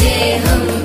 जे हम